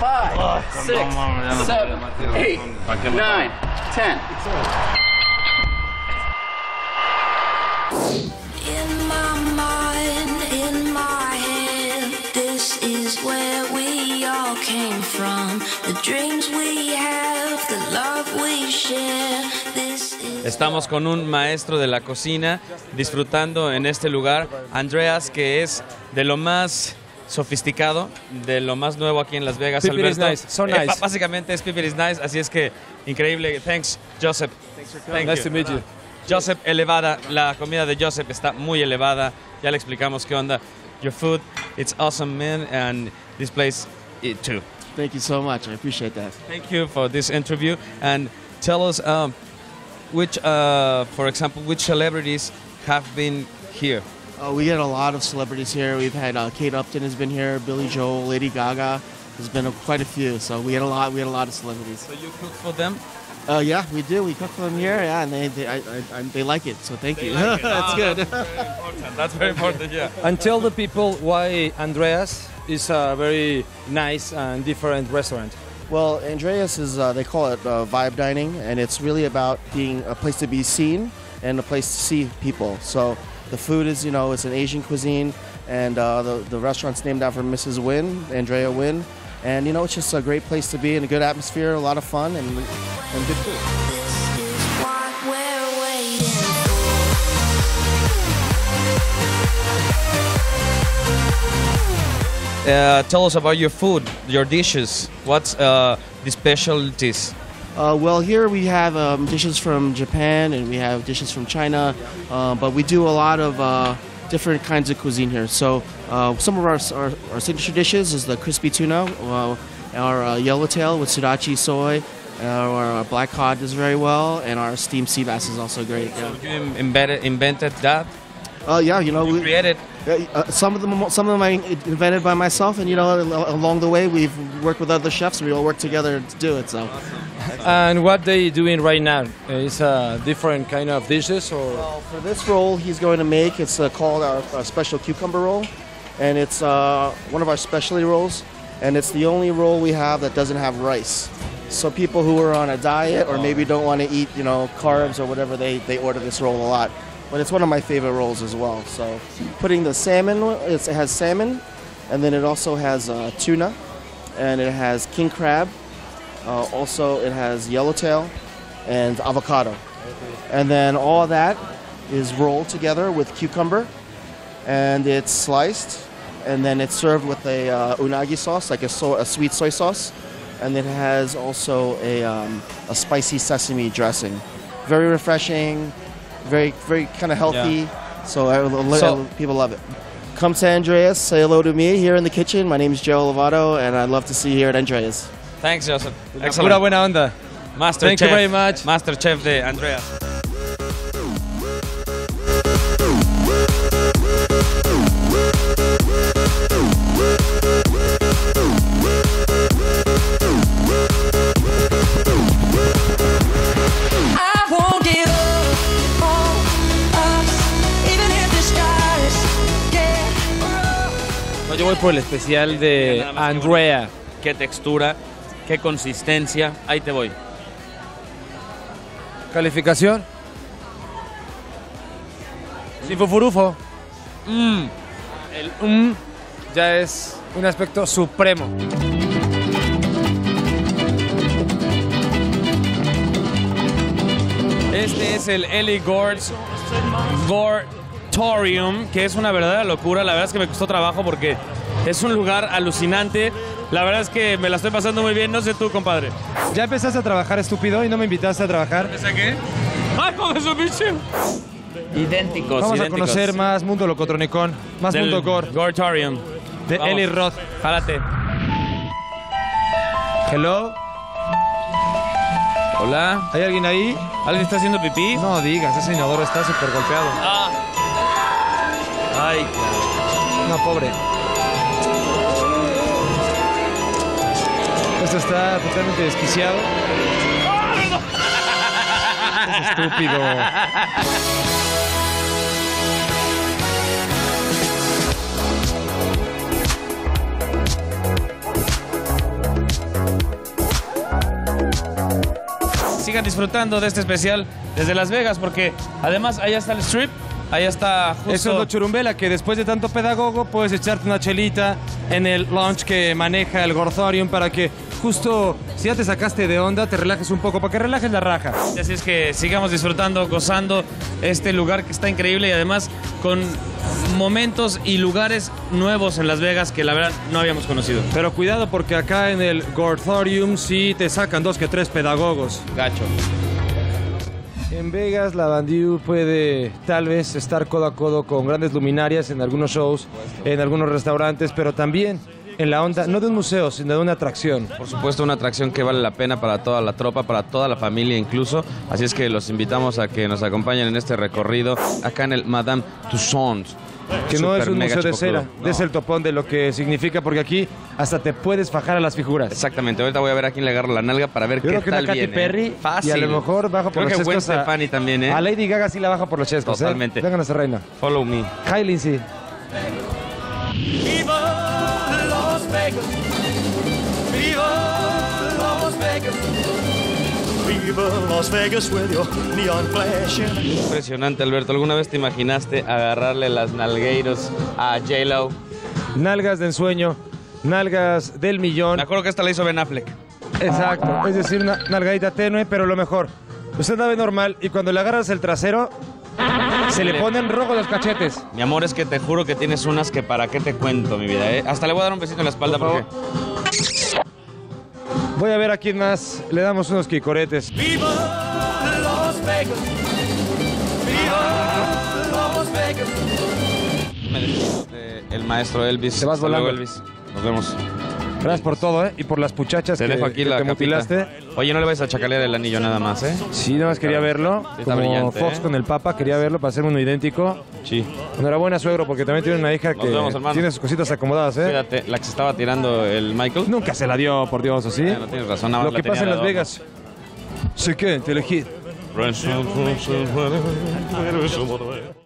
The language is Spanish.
five, six, seven, eight, nine, ten. In my mind, in my head, this is where we all came from. The dreams we have, the love we share. This is. Estamos con un maestro de la cocina disfrutando en este lugar, Andreas, que es de lo más sofisticado, de lo más nuevo aquí en Las Vegas. People is Alberto. nice, so Eh, nice. básicamente es People is nice, así es que increíble. Thanks, Joseph. Thank Nice you. to meet you. Joseph, elevada. La comida de Joseph está muy elevada. Ya le explicamos qué onda. Your food, it's awesome, man, and this place, it too. Thank you so much. I appreciate that. Thank you for this interview and tell us um, which, uh, for example, which celebrities have been here. Uh, we get a lot of celebrities here. We've had uh, Kate Upton has been here, Billy Joel, Lady Gaga. There's been a, quite a few. So we had a lot. We had a lot of celebrities. So you cook for them? Uh, yeah, we do. We cook for them here. Yeah, and they they, I, I, I, they like it. So thank you. That's good. That's very important, yeah. And tell the people why Andreas is a very nice and different restaurant. Well, Andreas is, uh, they call it uh, vibe dining, and it's really about being a place to be seen and a place to see people. So the food is, you know, it's an Asian cuisine, and uh, the, the restaurant's named after Mrs. Wynn, Andrea Wynn. And, you know, it's just a great place to be in a good atmosphere, a lot of fun, and, and good food. Uh, tell us about your food, your dishes. What's uh, the specialties? Uh, well, here we have um, dishes from Japan and we have dishes from China, uh, but we do a lot of uh, different kinds of cuisine here. So uh, some of our, our, our signature dishes is the crispy tuna, uh, our uh, yellowtail with sudachi soy, our black cod does very well, and our steamed sea bass is also great. Yeah, You im- embedded, invented that? Uh, yeah you know, You we, created? uh, some of them some of them I invented by myself, and you know, along the way we've worked with other chefs, we all work together to do it. So. And what they doing right now is a different kind of dishes or Well, for this roll, he's going to make it's uh, called our, our special cucumber roll, and it's uh, one of our specialty rolls, and it's the only roll we have that doesn't have rice. So people who are on a diet or maybe don't want to eat, you know, carbs or whatever, they, they order this roll a lot. But it's one of my favorite rolls as well. So putting the salmon, it has salmon, and then it also has uh, tuna, and it has king crab. Uh, also, it has yellowtail and avocado. And then all that is rolled together with cucumber and it's sliced and then it's served with a uh, unagi sauce, like a, so- a sweet soy sauce. And it has also a, um, a spicy sesame dressing. Very refreshing, very, very kind of healthy. So, I, I- So- people love it. Come to Andreas, say hello to me here in the kitchen. My name is Joe Lovato, and I'd love to see you here at Andreas. Thanks, Joseph. pura Excellent. buena onda. Master Thank you very much. Master chef de Andreas. Por el especial de más Andrea. Qué textura, qué consistencia. Ahí te voy. Calificación. Sin fufurufo. Mm. El mm ya es un aspecto supremo. Este es el Ellie Gord's Gortorium, que es una verdadera locura. La verdad es que me costó trabajo porque es un lugar alucinante. La verdad es que me la estoy pasando muy bien. No sé tú, compadre. ¿Ya empezaste a trabajar estúpido y no me invitaste a trabajar? ¿Esa qué? ¡Ay, con eso, bicho! Idénticos, Vamos a conocer más Mundo Locotronicón, más Del Mundo Gore, Gortorium. de Vamos. Eli Roth. Jálate. Hello, Hola. ¿hay alguien ahí? ¿Alguien está haciendo pipí? No digas, ese inodoro está súper golpeado. Ah. Ay, no, pobre. Esto está totalmente desquiciado. Es estúpido. Sigan disfrutando de este especial desde Las Vegas porque además allá está el strip allá está justo... Eso es lo churumbela, que después de tanto pedagogo puedes echarte una chelita en el launch que maneja el Gorthorium para que justo si ya te sacaste de onda te relajes un poco, para que relajes la raja. Así es que sigamos disfrutando, gozando este lugar que está increíble y además con momentos y lugares nuevos en Las Vegas que la verdad no habíamos conocido. Pero cuidado porque acá en el Gorthorium sí te sacan dos que tres pedagogos. Gacho. En Vegas, la Bandiu puede tal vez estar codo a codo con grandes luminarias en algunos shows, en algunos restaurantes, pero también en la onda, no de un museo, sino de una atracción. Por supuesto, una atracción que vale la pena para toda la tropa, para toda la familia incluso. Así es que los invitamos a que nos acompañen en este recorrido acá en el Madame Tussauds. Que no es un museo de cera. No. es el topón de lo que significa, porque aquí hasta te puedes fajar a las figuras. Exactamente, ahorita voy a ver a quién le agarro la nalga para ver Yo qué creo que tal Katy viene. Perry Fácil. y a lo mejor bajo por Creo los que Gwen chescos a- Stefani también, ¿eh? A Lady Gaga sí la baja por los chescos, ¿eh? Totalmente. Vengan a reina. Follow me. Hi, Lindsay. Viva Las Vegas. Viva Las Vegas. Viva Las Vegas with your neon flashing. Impresionante, Alberto. ¿Alguna vez te imaginaste agarrarle las nalgueiros a J-Lo? Nalgas de ensueño, nalgas del millón. Me acuerdo que esta la hizo Ben Affleck. Exacto, es decir, una nalgadita tenue, pero lo mejor. Usted la ve normal y cuando le agarras el trasero, se le ponen rojos los cachetes. Mi amor, es que te juro que tienes unas que para qué te cuento, mi vida, ¿eh? Hasta le voy a dar un besito en la espalda Por porque... Voy a ver a quién más le damos unos quicoretes. Viva Las Vegas. Viva Las Vegas. El maestro Elvis. Te vas volando. Elvis. Nos vemos. Gracias por todo, ¿eh? Y por las puchachas Te que, dejo aquí que la te capita. mutilaste. Oye, no le vayas a chacalear el anillo nada más, ¿eh? Sí, nada más quería verlo. Sí, está Como brillante, Fox ¿eh? con el Papa, quería verlo para hacer uno idéntico. Sí. Enhorabuena, suegro, porque también tiene una hija Nos que vemos, tiene sus cositas acomodadas, ¿eh? La que se estaba tirando el Michael. Nunca se la dio, por Dios, ¿o sí? Eh, no tienes razón, nada Lo más que pasa en Las Vegas. Sí que, te elegí. adorno.